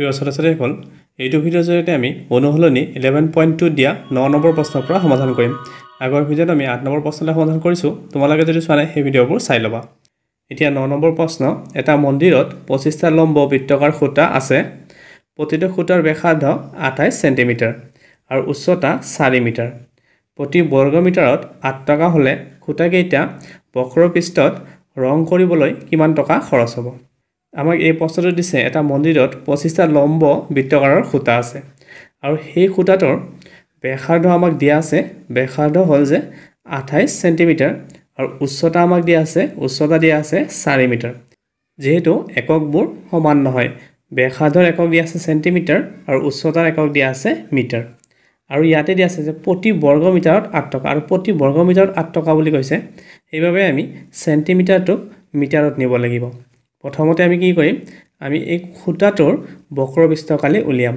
প্ৰিয় ছাত্ৰ ছাত্ৰীসকল এইটো ভিডিঅ'ৰ জৰিয়তে আমি অনুশীলনী ইলেভেন পইণ্ট টু দিয়া ন নম্বৰ প্ৰশ্নৰ পৰা সমাধান কৰিম। আগৰ ভিডিঅ'ত আমি আঠ নম্বৰ প্ৰশ্নলৈ সমাধান কৰিছোঁ তোমালোকে যদি চোৱা নাই সেই ভিডিঅ'বোৰ চাই ল'বা। এতিয়া ন নম্বৰ প্ৰশ্ন এটা মন্দিৰত পঁচিছটা লম্ব বৃত্তকাৰ খুঁটা আছে। প্ৰতিটো খুঁটাৰ ব্যাসাৰ্ধ আঠাইছ চেণ্টিমিটাৰ আৰু উচ্চতা চাৰি মিটাৰ। প্ৰতি বৰ্গ মিটাৰত আঠ টকা হ'লে খুঁটাকেইটা বক্ৰপৃষ্ঠত ৰং কৰিবলৈ কিমান টকা খৰচ হ'ব? আমাক এই প্ৰশ্নটো দিছে এটা মন্দিৰত পঁচিছটা লম্ব বৃত্তকাৰৰ খুঁটা আছে। আৰু সেই খুঁটাটোৰ ব্যাসাৰ্ধ আমাক দিয়া আছে ব্যাসাৰ্ধ হ'ল যে আঠাইছ চেণ্টিমিটাৰ আৰু উচ্চতা আমাক দিয়া আছে উচ্চতা দিয়া আছে চাৰি মিটাৰ। যিহেতু এককবোৰ সমান নহয় ব্যাসাৰ্ধৰ একক দিয়া আছে চেণ্টিমিটাৰ আৰু উচ্চতাৰ একক দিয়া আছে মিটাৰ। আৰু ইয়াতে দিয়া আছে যে প্ৰতি বৰ্গ মিটাৰত আঠ টকা। আৰু প্ৰতি বৰ্গ মিটাৰত আঠ টকা বুলি কৈছে সেইবাবে আমি চেণ্টিমিটাৰটোক মিটাৰত নিব লাগিব। প্ৰথমতে আমি কি কৰিম? আমি এই খুঁটাটোৰ বক্ৰপৃষ্ঠকালি উলিয়াম।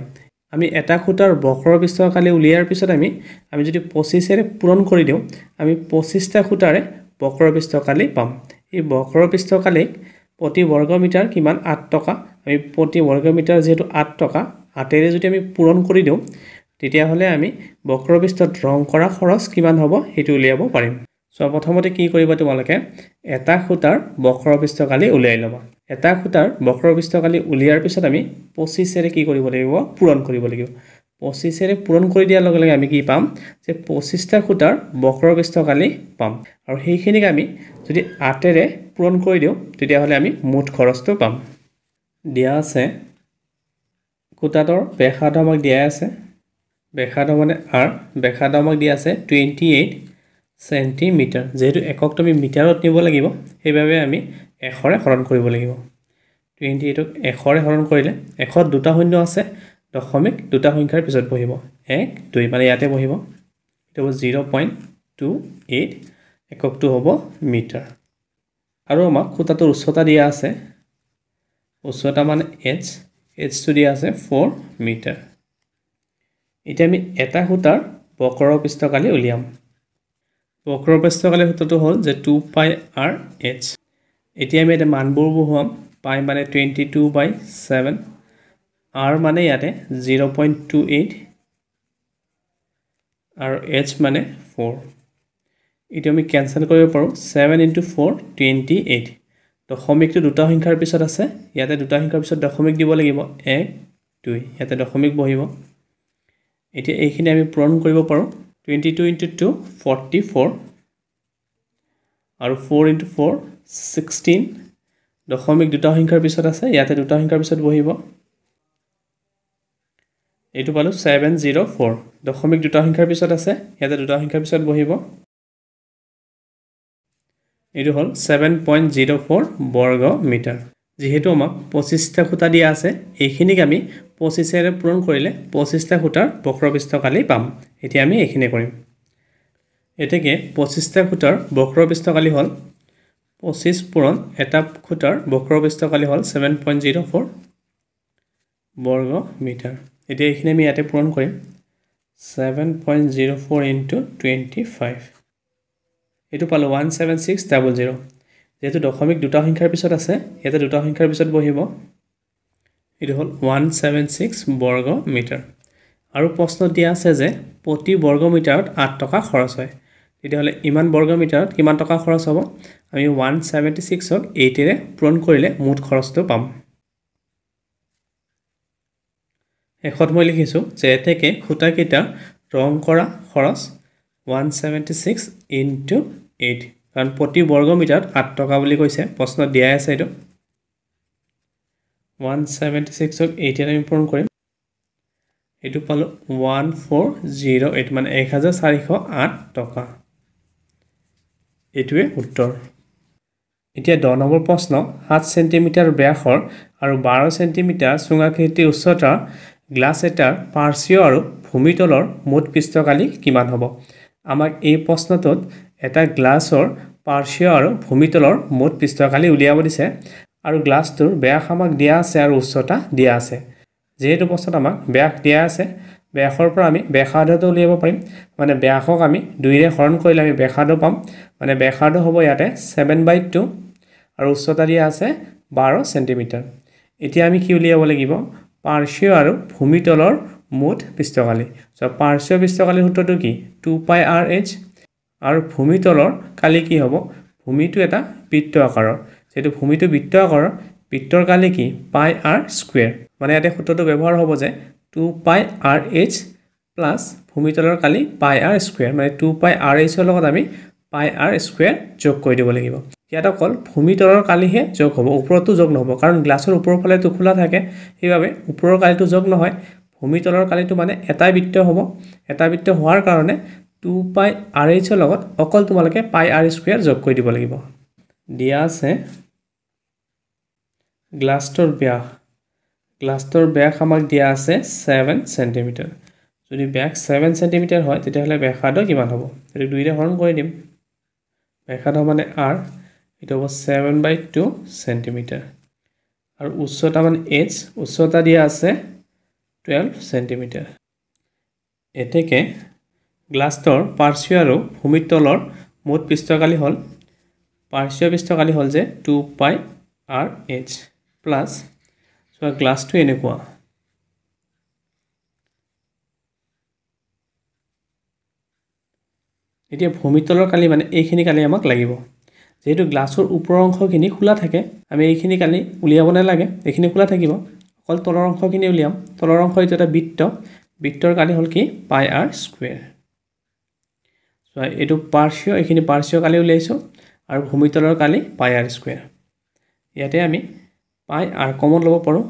আমি এটা খুঁটাৰ বক্ৰপৃষ্ঠকালি উলিয়াৰ পিছত আমি আমি যদি পঁচিছেৰে পূৰণ কৰি দিওঁ আমি পঁচিছটা খুঁটাৰে বক্ৰপৃষ্ঠকালি পাম। এই বক্ৰপৃষ্ঠকালিক প্ৰতি বৰ্গ মিটাৰ কিমান? আঠ টকা। আমি প্ৰতি বৰ্গ মিটাৰ যিহেতু আঠ টকা আঠেৰে যদি আমি পূৰণ কৰি দিওঁ তেতিয়াহ'লে আমি বক্ৰপৃষ্ঠত ৰং কৰা খৰচ কিমান হ'ব সেইটো উলিয়াব পাৰিম। চ' প্ৰথমতে কি কৰিবা তোমালোকে? এটা খুঁটাৰ বক্ৰপৃষ্ঠকালি উলিয়াই ল'বা। এটা খুঁটাৰ বক্ৰপৃষ্ঠকালি উলিয়াৰ পিছত আমি পঁচিছেৰে কি কৰিব লাগিব? পূৰণ কৰিব লাগিব। পঁচিছেৰে পূৰণ কৰি দিয়াৰ লগে লগে আমি কি পাম? যে পঁচিছটা খুঁটাৰ বক্ৰপৃষ্ঠকালি পাম। আৰু সেইখিনিক আমি যদি আঠেৰে পূৰণ কৰি দিওঁ তেতিয়াহ'লে আমি মুঠ খৰচটো পাম। দিয়া আছে। ব্যাসাৰ্ধ আমাক দিয়াই আছে। ব্যাসাৰ্ধ মানে আৰ। আমাক দিয়া আছে টুৱেণ্টি এইট চেণ্টিমিটাৰ যিহেতু এককটো আমি মিটাৰত নিব লাগিব সেইবাবে আমি এশৰে হৰণ কৰিব লাগিব। টুৱেণ্টি এইটক এশৰে হৰণ কৰিলে এশত দুটা শূন্য আছে দশমিক দুটা সংখ্যাৰ পিছত বহিব। এক দুই মানে ইয়াতে বহিব। এইটো হ'ব জিৰ' পইণ্ট টু এইট এককটো হ'ব মিটাৰ। আৰু আমাক খুঁটাটোৰ উচ্চতা দিয়া আছে। উচ্চতা মানে এইচ এইচটো দিয়া আছে ফ'ৰ মিটাৰ এতিয়া আমি এটা সূতাৰ বক্ৰপৃষ্ঠকালি উলিয়াম। বক্ৰপৃষ্ঠকালি সূত্ৰটো হ'ল যে টু পাই আৰ এইচ এতিয়া আমি ইয়াতে মানবোৰ বহুৱাম। পাই মানে twenty two by seven R মানে ইয়াতে জিৰ' পইণ্ট টু এইট আৰু এইচ মানে ফ'ৰ এইটো আমি কেঞ্চেল কৰিব পাৰোঁ। Seven into four twenty eight দশমিকটো দুটা সংখ্যাৰ পিছত আছে। ইয়াতে দুটা সংখ্যাৰ পিছত দশমিক দিব লাগিব। এক দুই। ইয়াতে দশমিক বহিব। এতিয়া এইখিনি আমি পূৰণ কৰিব পাৰোঁ। Twenty two into two forty four আৰু ফ'ৰ ইণ্টু ফ'ৰ ছিক্সটিন দশমিক দুটা সংখ্যাৰ পিছত আছে ইয়াতে দুটা সংখ্যাৰ পিছত বহিব। এইটো পালোঁ ছেভেন জিৰ' ফ'ৰ দশমিক দুটা সংখ্যাৰ পিছত আছে ইয়াতে দুটা সংখ্যাৰ পিছত বহিব। এইটো হ'ল ছেভেন পইণ্ট জিৰ' ফ'ৰ বৰ্গ মিটাৰ। যিহেতু আমাক পঁচিছটা খুঁটা দিয়া আছে এইখিনিক আমি পঁচিছেৰে পূৰণ কৰিলে পঁচিছটা খুঁটাৰ বক্ৰপৃষ্ঠকালি পাম। এতিয়া আমি এইখিনি কৰিম। এতেকে পঁচিছটা খুঁটাৰ বক্ৰপৃষ্ঠকালি হ'ল পঁচিছ পূৰণ এটা খুঁটাৰ বক্ৰপৃষ্ঠকালি হ'ল ছেভেন পইণ্ট জিৰ' ফ'ৰ বৰ্গ মিটাৰ। এতিয়া এইখিনি আমি ইয়াতে পূৰণ কৰিম। Seven point zero' four into twenty five. এইটো পালোঁ one seven six double zero' যিহেতু দশমিক দুটা সংখ্যাৰ পিছত আছে ইয়াতে দুটা সংখ্যাৰ পিছত বহিব। এইটো হ'ল ওৱান ছেভেন ছিক্স বৰ্গ মিটাৰ। আৰু প্ৰশ্নত দিয়া আছে যে প্ৰতি বৰ্গ মিটাৰত আঠ টকা খৰচ হয়। তেতিয়াহ'লে ইমান বৰ্গ মিটাৰত কিমান টকা খৰচ হ'ব? আমি ওৱান ছেভেণ্টি ছিক্সক এইটেৰে পূৰণ কৰিলে মুঠ খৰচটো পাম। শেষত মই লিখিছোঁ যে এতেকে খুঁটাকেইটা ৰং কৰা খৰচ one seventy six into eight. কাৰণ প্ৰতি বৰ্গ মিটাৰত আঠ টকা বুলি কৈছে প্ৰশ্নত দিয়াই আছে এইটো। ওৱান ছেভেণ্টি ছিক্সক এইটেৰে আমি পূৰণ কৰিম। এইটো পালোঁ ওৱান ফ'ৰ জিৰ' এইট মানে এক হাজাৰ চাৰিশ আঠ টকা। এইটোৱে উত্তৰ। এতিয়া দহ নম্বৰ প্ৰশ্ন সাত চেণ্টিমিটাৰ ব্যাসৰ আৰু বাৰ চেণ্টিমিটাৰ চুঙাকৃতিৰ উচ্চতাৰ গ্লাছ এটাৰ পাৰ্শ্বীয় আৰু ভূমিতলৰ মুঠ পৃষ্ঠকালি কিমান হ'ব? আমাক এই প্ৰশ্নটোত এটা গ্লাছৰ পাৰ্শ্বীয় আৰু ভূমিতলৰ মুঠ পৃষ্ঠকালি উলিয়াব দিছে আৰু গ্লাছটোৰ ব্যাস আমাক দিয়া আছে আৰু উচ্চতা দিয়া আছে। যিহেতু প্ৰশ্নত আমাক ব্যাস দিয়া আছে ব্যাসৰ পৰা আমি ব্যাসাৰ্ধটো উলিয়াব পাৰিম। মানে ব্যাসক আমি দুইৰে হৰণ কৰিলে আমি ব্যাসাৰ্ধ পাম। মানে ব্যাসাৰ্ধ হ'ব ইয়াতে ছেভেন বাই টু আৰু উচ্চতা দিয়া আছে বাৰ চেণ্টিমিটাৰ এতিয়া আমি কি উলিয়াব লাগিব? পাৰ্শ্বীয় আৰু ভূমিতলৰ মুঠ পৃষ্ঠকালি চ' পাৰ্শ্বীয় পৃষ্ঠকালিৰ সূত্ৰটো কি? টু পাই আৰ এইচ আৰু ভূমিতলৰ কালি কি হ'ব? ভূমিটো এটা বৃত্ত আকাৰৰ। যিহেতু ভূমিটো বৃত্ত আকাৰৰ বৃত্তৰ কালি কি? পাই আৰ স্কুৱেৰ। মানে ইয়াতে সূত্ৰটো ব্যৱহাৰ হ'ব যে two pi R H plus ভূমিতলৰ কালি পাই আৰ স্কুৱেৰ। মানে টু পাই আৰ এইচৰ লগত আমি পাই আৰ স্কুৱেৰ যোগ কৰি দিব লাগিব। ইয়াত অকল ভূমিতলৰ কালিহে যোগ হ'ব ওপৰতো যোগ নহ'ব। কাৰণ গ্লাছৰ ওপৰৰ ফালেতো খোলা থাকে সেইবাবে ওপৰৰ কালিটো যোগ নহয়। ভূমিতলৰ কালিটো মানে এটাই বৃত্ত হ'ব। এটা বৃত্ত হোৱাৰ কাৰণে টু পাই আৰ এইচৰ লগত অকল তোমালোকে পাই আৰ স্কুৱেৰ যোগ কৰি দিব লাগিব। দিয়া আছে। গ্লাছটোৰ ব্যাস। গ্লাছটোৰ ব্যাস আমাক দিয়া আছে ছেভেন চেণ্টিমিটাৰ যদি ব্যাস ছেভেন চেণ্টিমিটাৰ হয় তেতিয়াহ'লে ব্যাসাৰ্ধ কিমান হ'ব? এইটো দুইটা হৰণ কৰি দিম। ব্যাসাৰ্ধ মানে আৰ এইটো হ'ব ছেভেন বাই টু চেণ্টিমিটাৰ আৰু উচ্চতা মানে এইচ উচ্চতা দিয়া আছে টুৱেলভ চেণ্টিমিটাৰ এতেকে গ্লাছটোৰ পাৰ্শ্বীয় আৰু ভূমিতলৰ মুঠ পৃষ্ঠকালি হ'ল পাৰ্শ্বীয় পৃষ্ঠকালি হ'ল যে two pi R H plus চোৱা গ্লাছটো এনেকুৱা। এতিয়া ভূমিতলৰ কালি মানে এইখিনি কালি আমাক লাগিব। যিহেতু গ্লাছৰ ওপৰৰ অংশখিনি খোলা থাকে আমি এইখিনি কালি উলিয়াব নালাগে এইখিনি খোলা থাকিব। অকল তলৰ অংশখিনি উলিয়াম। তলৰ অংশ এইটো এটা বৃত্ত। বৃত্তৰ কালি হ'ল কি? পাই আৰ স্কুৱেৰ চোৱা এইটো পাৰ্শ্বীয় এইখিনি পাৰ্শ্বীয় কালি উলিয়াইছোঁ আৰু ভূমিতলৰ কালি পাই আৰ স্কুৱেৰ। ইয়াতে আমি পাই আৰ কমন ল'ব পাৰোঁ।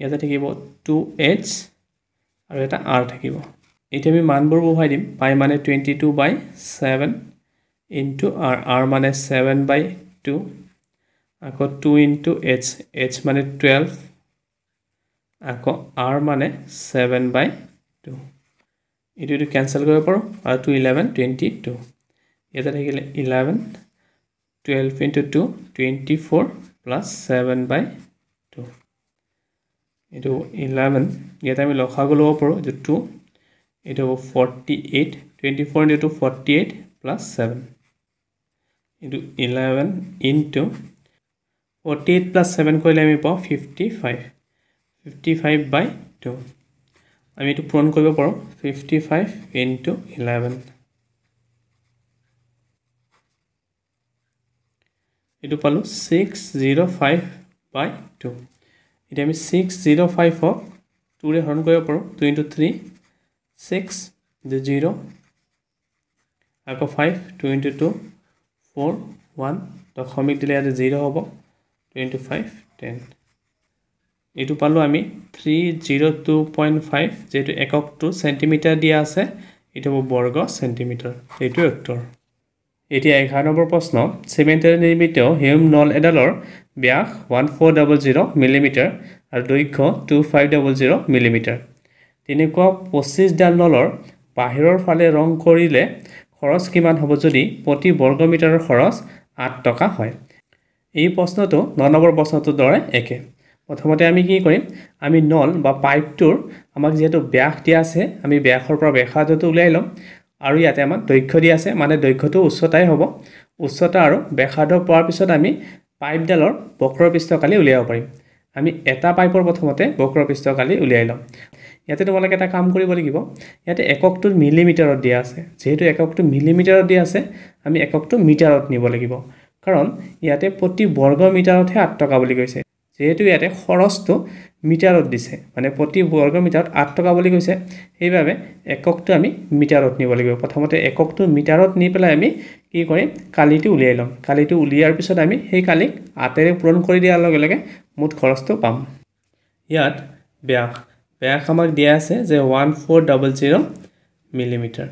ইয়াতে থাকিব টু এইচ আৰু এটা আৰ থাকিব। এতিয়া আমি মানবোৰ বহুৱাই দিম। পাই মানে twenty two by seven into R R মানে ছেভেন বাই টু আকৌ টু ইনটু এইচ এইচ মানে টুৱেলভ আকৌ আৰ মানে ছেভেন বাই টু এইটো এইটো কেঞ্চেল কৰিব পাৰোঁ আৰু টু ইলেভেন টুৱেণ্টি টু ইয়াতে থাকিলে eleven twelve into two twenty four plus seven by two এইটো ইলেভেন ইয়াতে আমি লখাগু ল'ব পাৰোঁ এইটো টু এইটো হ'ব forty eight twenty four into two forty eight plus seven এইটো eleven into forty eight plus seven কৰিলে আমি পাওঁ fifty five fifty five by two আমি এইটো পূৰণ কৰিব পাৰোঁ। ফিফটি ফাইভ ইনটু ইলেভেন এইটো পালোঁ six zero' five by two এতিয়া আমি ছিক্স জিৰ' ফাইভক টুৰে হৰণ কৰিব পাৰোঁ। Two into three six zero' আকৌ five two into two four one দশমিক দিলে ইয়াতে জিৰ' হ'ব। টু ইণ্টু ফাইভ টেন এইটো পালোঁ আমি three zero' two point five যিহেতু এককটো চেণ্টিমিটাৰ দিয়া আছে এইটো হ'ব বৰ্গ চেণ্টিমিটাৰ এইটোৱে উত্তৰ এতিয়া এঘাৰ নম্বৰ প্ৰশ্ন চিমেণ্টেৰে নিৰ্মিত হিউম নল এডালৰ ব্যাস one four double zero' millimetre আৰু দৈৰ্ঘ্য two five double zero' millimetre তেনেকুৱা পঁচিছডাল নলৰ বাহিৰৰ ফালে ৰং কৰিলে খৰচ কিমান হ'ব যদি প্ৰতি বৰ্গ মিটাৰৰ খৰচ আঠ টকা হয়? এই প্ৰশ্নটো ন নম্বৰ প্ৰশ্নটোৰ দৰে একে। প্ৰথমতে আমি কি কৰিম? আমি নল বা পাইপটোৰ আমাক যিহেতু ব্যাস দিয়া আছে আমি ব্যাসৰ পৰা ব্যাসাৰ্ধটো উলিয়াই ল'ম। আৰু ইয়াতে আমাৰ দৈৰ্ঘ্য দিয়া আছে মানে দৈৰ্ঘ্যটো উচ্চতাই হ'ব। উচ্চতা আৰু ব্যাসাৰ্ধ পোৱাৰ পিছত আমি পাইপডালৰ বক্ৰ পৃষ্ঠকালি উলিয়াব পাৰিম। আমি এটা পাইপৰ প্ৰথমতে বক্ৰ পৃষ্ঠকালি উলিয়াই ল'ম। ইয়াতে তোমালোকে এটা কাম কৰিব লাগিব। ইয়াতে এককটো মিলিমিটাৰত দিয়া আছে। যিহেতু এককটো মিলিমিটাৰত দিয়া আছে আমি এককটো মিটাৰত নিব লাগিব। কাৰণ ইয়াতে প্ৰতি বৰ্গ মিটাৰতহে আঠ টকা বুলি কৈছে। যিহেতু ইয়াতে খৰচটো মিটাৰত দিছে মানে প্ৰতি বৰ্গ মিটাৰত আঠ টকা বুলি কৈছে সেইবাবে এককটো আমি মিটাৰত নিব লাগিব। প্ৰথমতে এককটো মিটাৰত নি পেলাই আমি কি কৰিম? কালিটো উলিয়াই ল'ম। কালিটো উলিয়াৰ পিছত আমি সেই কালিক আঠেৰে পূৰণ কৰি দিয়াৰ লগে লগে মুঠ খৰচটো পাম। ইয়াত ব্যাস ব্যাস আমাক দিয়া আছে যে one four double zero' millimetre.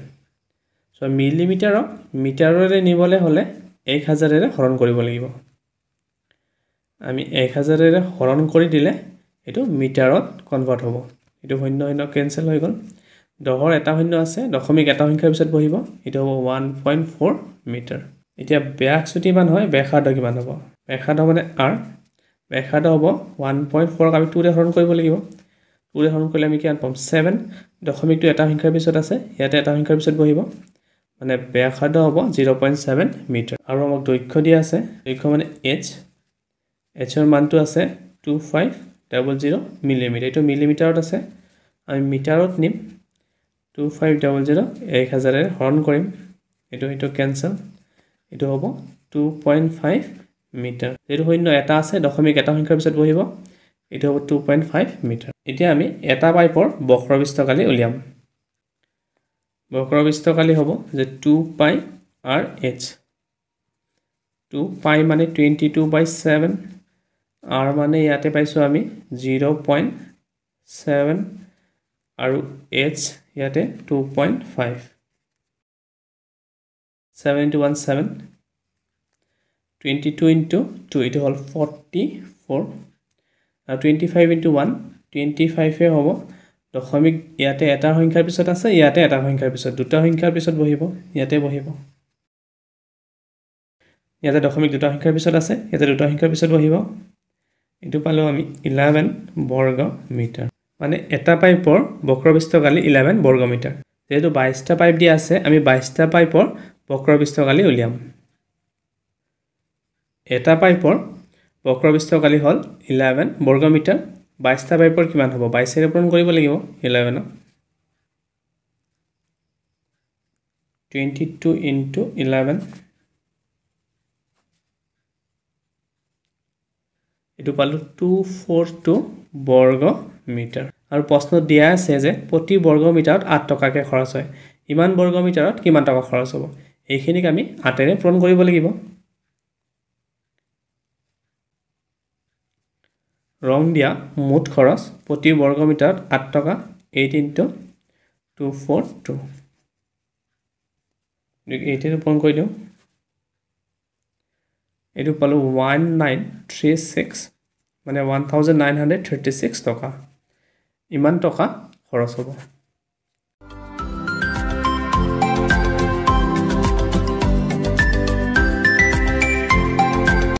So' মিলিমিটাৰক মিটাৰৰে নিবলৈ হ'লে এক হাজাৰেৰে হৰণ কৰিব লাগিব। আমি এক হাজাৰেৰে হৰণ কৰি দিলে এইটো মিটাৰত কনভাৰ্ট হ'ব। এইটো শূন্য শূন্য কেঞ্চেল হৈ গ'ল। দহৰ এটা শূন্য আছে দশমিক এটা সংখ্যাৰ পিছত বহিব। এইটো হ'ব ওৱান পইণ্ট ফ'ৰ মিটাৰ এতিয়া ব্যাস যদি ইমান হয় ব্যাসাৰ্ধ কিমান হ'ব? ব্যাসাৰ্ধ মানে আৰ ব্যাসাৰ্ধ হ'ব ওৱান পইণ্ট ফ'ৰক আমি টুৰে হৰণ কৰিব লাগিব। টুৰে হৰণ কৰিলে আমি কিমান পাম? ছেভেন দশমিকটো এটা সংখ্যাৰ পিছত আছে ইয়াতে এটা সংখ্যাৰ পিছত বহিব। মানে ব্যাসাৰ্ধ হ'ব জিৰ' পইণ্ট ছেভেন মিটাৰ আৰু আমাক দৈৰ্ঘ্য দিয়া আছে। দৈৰ্ঘ্য মানে এইচ এইচৰ মানটো আছে two five double zero' millimetre এইটো মিলিমিটাৰত আছে। আমি মিটাৰত নিম টু ফাইভ ডাবল জিৰ' এক হাজাৰেৰে হৰণ কৰিম। এইটো এইটো কেঞ্চেল এইটো হ'ব টু পইণ্ট ফাইভ মিটাৰ যিটো শূন্য এটা আছে দশমিক এটা সংখ্যাৰ পিছত বহিব এইটো হ'ব টু পইণ্ট ফাইভ মিটাৰ এতিয়া আমি এটা পাইপৰ বক্ৰবিষ্টকালি উলিয়াম। বক্ৰবিষ্টকালি হ'ব যে two pi R H two pi মানে twenty two by seven R মানে ইয়াতে পাইছোঁ আমি জিৰ' পইণ্ট ছেভেন আৰু এইচ ইয়াতে two point five seven into one seven twenty two into two এইটো হ'ল ফৰ্টি ফ'ৰ আৰু twenty five into one twenty ফাইভে হ'ব। দশমিক ইয়াতে এটা সংখ্যাৰ পিছত আছে ইয়াতে এটা সংখ্যাৰ পিছত। দুটা সংখ্যাৰ পিছত বহিব ইয়াতে বহিব। ইয়াতে দশমিক দুটা সংখ্যাৰ পিছত আছে ইয়াতে দুটা সংখ্যাৰ পিছত বহিব। এইটো পালোঁ আমি ইলেভেন বৰ্গ মিটাৰ মানে এটা পাইপৰ বক্ৰবিষ্টকালি ইলেভেন বৰ্গ মিটাৰ যিহেতু বাইছটা পাইপ দিয়া আছে আমি বাইছটা পাইপৰ বক্ৰবিষ্টকালি উলিয়াম। এটা পাইপৰ বক্ৰবিষ্টকালি হ'ল ইলেভেন বৰ্গ মিটাৰ বাইছটা পাইপৰ কিমান হ'ব? বাইছেৰে পূৰণ কৰিব লাগিব ইলেভেনক টুৱেণ্টি টু ইণ্টু ইলেভেন এইটো পালোঁ টু ফ'ৰ টু বৰ্গ মিটাৰ আৰু প্ৰশ্নত দিয়া আছে যে প্ৰতি বৰ্গ মিটাৰত আঠ টকাকৈ খৰচ হয়। ইমান বৰ্গ মিটাৰত কিমান টকা খৰচ হ'ব? এইখিনিক আমি আঠেৰে পূৰণ কৰিব লাগিব। ৰং দিয়া মুঠ খৰচ প্ৰতি বৰ্গ মিটাৰত আঠ টকা eight into two four two এইটেৰে পূৰণ কৰি দিওঁ। এইটো পালোঁ ওৱান নাইন থ্ৰী ছিক্স মানে one thousand nine hundred thirty six টকা। ইমান টকা খৰচ হ'ব।